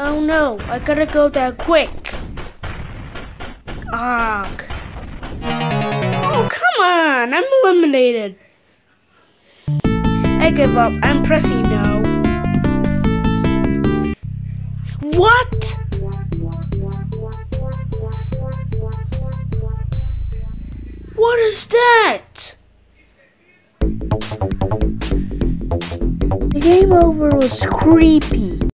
Oh no, I gotta go there quick. Ugh. Oh, come on, I'm eliminated. I give up, I'm pressing no. What? What is that? The game over was creepy.